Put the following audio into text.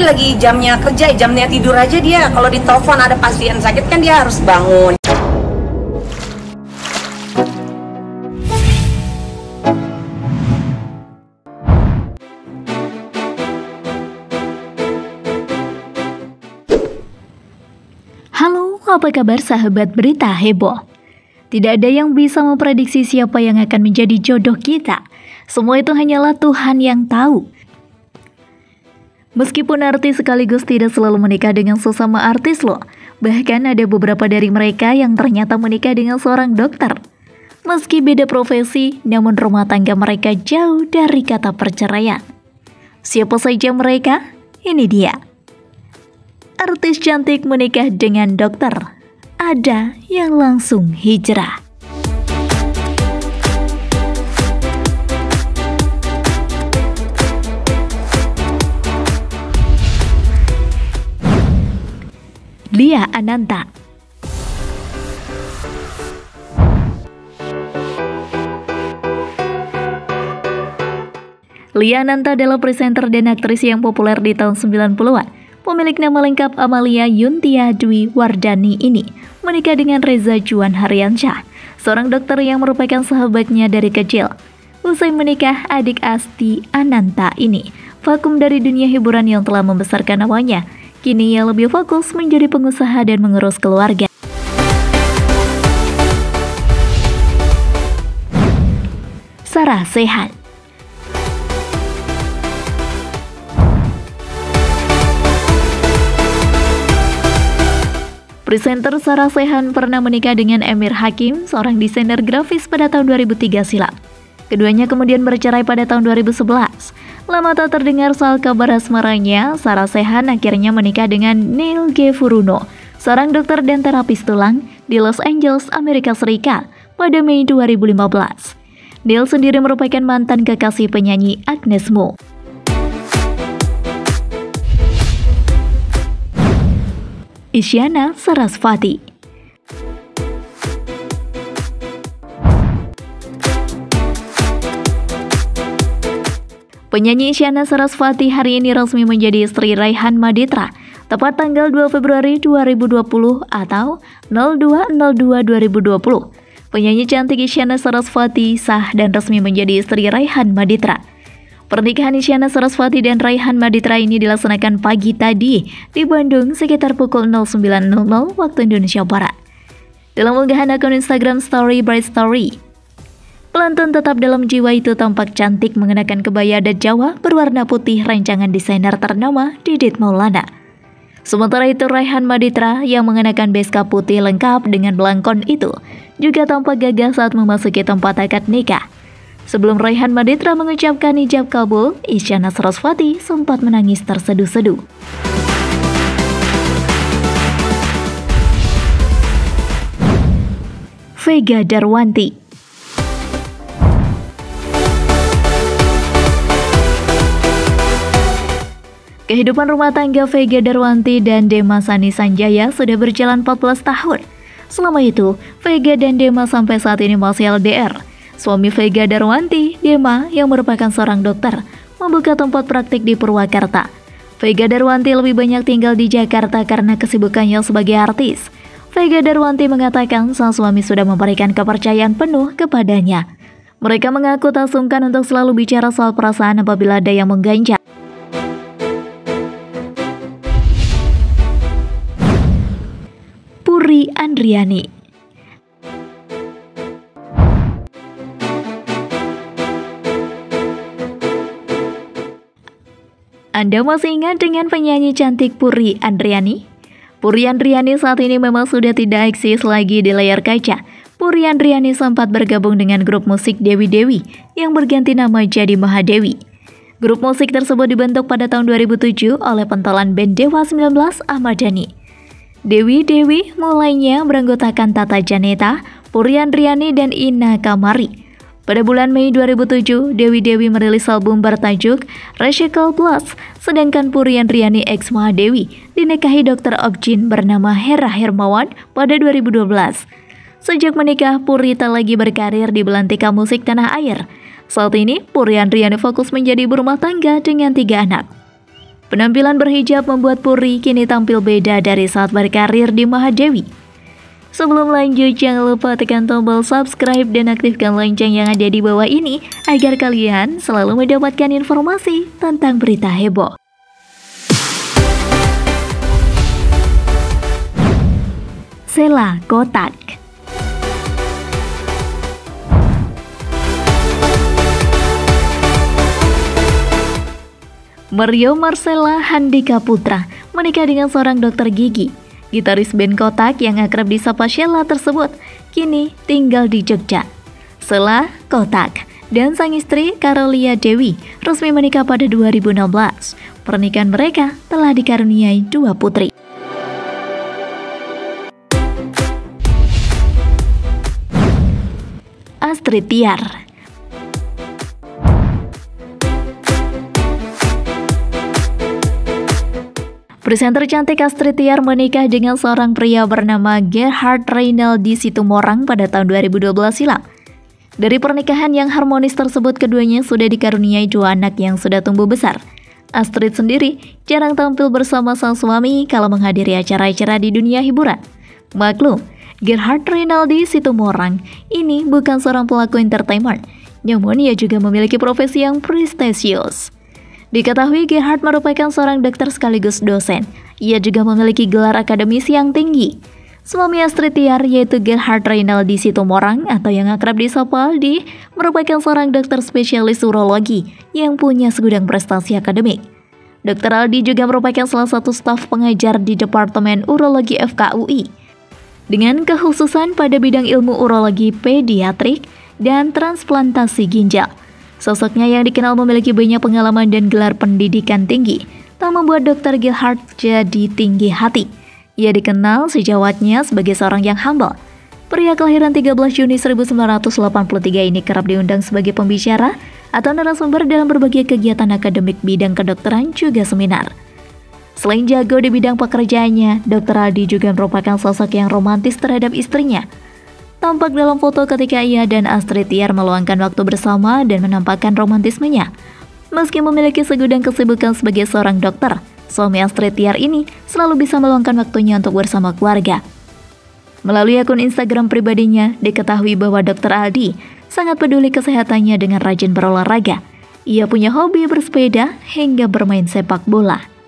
lagi jamnya kerja, jamnya tidur aja dia. Kalau ditelepon ada pasien sakit kan dia harus bangun. Halo, apa kabar sahabat berita heboh? Tidak ada yang bisa memprediksi siapa yang akan menjadi jodoh kita. Semua itu hanyalah Tuhan yang tahu. Meskipun artis sekaligus tidak selalu menikah dengan sesama artis loh. Bahkan ada beberapa dari mereka yang ternyata menikah dengan seorang dokter. Meski beda profesi, namun rumah tangga mereka jauh dari kata perceraian. Siapa saja mereka? Ini dia artis cantik menikah dengan dokter. Ada yang langsung hijrah. Lia Ananta Lia Ananta adalah presenter dan aktris yang populer di tahun 90-an. Pemilik nama lengkap Amalia Yuntia Dwi Wardani ini menikah dengan Reza Juan Haryansyah, seorang dokter yang merupakan sahabatnya dari kecil. Usai menikah, adik Asti Ananta ini vakum dari dunia hiburan yang telah membesarkan namanya. Kini ia lebih fokus menjadi pengusaha dan mengurus keluarga. Sarah Sehat Presenter Sarah Sehan pernah menikah dengan Emir Hakim, seorang desainer grafis pada tahun 2003 silam. Keduanya kemudian bercerai pada tahun 2011. Lama tak terdengar soal kabar asmaranya, Sarah Sehan akhirnya menikah dengan Neil G. Furuno, seorang dokter dan terapis tulang di Los Angeles, Amerika Serikat pada Mei 2015. Neil sendiri merupakan mantan kekasih penyanyi Agnes Mo. Isyana Sarasvati. Penyanyi Isyana Sarasvati hari ini resmi menjadi istri Raihan Maditra, tepat tanggal 2 Februari 2020 atau 0202-2020. Penyanyi cantik Isyana Sarasvati sah dan resmi menjadi istri Raihan Maditra. Pernikahan Isyana Sarasvati dan Raihan Maditra ini dilaksanakan pagi tadi di Bandung sekitar pukul 09.00 waktu Indonesia Barat. Dalam unggahan akun Instagram Story Bright Story, pelantun tetap dalam jiwa itu tampak cantik mengenakan kebaya adat Jawa berwarna putih rancangan desainer ternama Didit Maulana. Sementara itu Raihan Maditra yang mengenakan beska putih lengkap dengan belangkon itu juga tampak gagah saat memasuki tempat akad nikah. Sebelum Raihan Maditra mengucapkan ijab kabul, Isyana Sarasvati sempat menangis terseduh-seduh. Vega Darwanti Kehidupan rumah tangga Vega Darwanti dan Dema Sani Sanjaya sudah berjalan 14 tahun. Selama itu, Vega dan Dema sampai saat ini masih LDR. Suami Vega Darwanti, Dema, yang merupakan seorang dokter, membuka tempat praktik di Purwakarta. Vega Darwanti lebih banyak tinggal di Jakarta karena kesibukannya sebagai artis. Vega Darwanti mengatakan sang suami sudah memberikan kepercayaan penuh kepadanya. Mereka mengaku tak sungkan untuk selalu bicara soal perasaan apabila ada yang mengganjal. Andriani Anda masih ingat dengan penyanyi cantik Puri Andriani? Puri Andriani saat ini memang sudah tidak eksis lagi di layar kaca. Puri Andriani sempat bergabung dengan grup musik Dewi Dewi yang berganti nama jadi Mahadewi. Grup musik tersebut dibentuk pada tahun 2007 oleh pentolan band Dewa 19 Ahmad Dhani. Dewi Dewi mulainya beranggotakan Tata Janeta, Puri Andriani, dan Ina Kamari. Pada bulan Mei 2007, Dewi Dewi merilis album bertajuk Recycle Plus, sedangkan Purian Riani X Mahadewi dinikahi Dr. Objin bernama Hera Hermawan pada 2012. Sejak menikah, Puri tak lagi berkarir di belantika musik tanah air. Saat ini, Puri Andriani fokus menjadi berumah tangga dengan tiga anak. Penampilan berhijab membuat Puri kini tampil beda dari saat berkarir di Mahadewi. Sebelum lanjut, jangan lupa tekan tombol subscribe dan aktifkan lonceng yang ada di bawah ini agar kalian selalu mendapatkan informasi tentang berita heboh. Sela Kotak Mario Marcella Handika Putra menikah dengan seorang dokter gigi. Gitaris band Kotak yang akrab disapa Sheila tersebut kini tinggal di Jogja. Sela Kotak dan sang istri Karolia Dewi resmi menikah pada 2016. Pernikahan mereka telah dikaruniai dua putri. Astrid Tiar Presenter cantik Astrid Tiar menikah dengan seorang pria bernama Gerhard Reynaldi Situmorang pada tahun 2012 silam. Dari pernikahan yang harmonis tersebut, keduanya sudah dikaruniai dua anak yang sudah tumbuh besar. Astrid sendiri jarang tampil bersama sang suami kalau menghadiri acara-acara di dunia hiburan. Maklum, Gerhard Reynaldi Situmorang ini bukan seorang pelaku entertainment, namun ia juga memiliki profesi yang prestisius. Diketahui Gerhard merupakan seorang dokter sekaligus dosen. Ia juga memiliki gelar akademisi yang tinggi. Suami Astrid Tiar yaitu Gerhard Reynaldi Situmorang atau yang akrab disapa Aldi merupakan seorang dokter spesialis urologi yang punya segudang prestasi akademik. Dr. Aldi juga merupakan salah satu staf pengajar di Departemen Urologi FKUI dengan kekhususan pada bidang ilmu urologi pediatrik dan transplantasi ginjal. Sosoknya yang dikenal memiliki banyak pengalaman dan gelar pendidikan tinggi, tak membuat Dr. Gilhart jadi tinggi hati. Ia dikenal sejawatnya sebagai seorang yang humble. Pria kelahiran 13 Juni 1983 ini kerap diundang sebagai pembicara atau narasumber dalam berbagai kegiatan akademik bidang kedokteran juga seminar. Selain jago di bidang pekerjaannya, Dr. Aldi juga merupakan sosok yang romantis terhadap istrinya – tampak dalam foto ketika ia dan Astrid Tiar meluangkan waktu bersama dan menampakkan romantismenya. Meski memiliki segudang kesibukan sebagai seorang dokter, suami Astrid Tiar ini selalu bisa meluangkan waktunya untuk bersama keluarga. Melalui akun Instagram pribadinya, diketahui bahwa Dr. Aldi sangat peduli kesehatannya dengan rajin berolahraga. Ia punya hobi bersepeda hingga bermain sepak bola.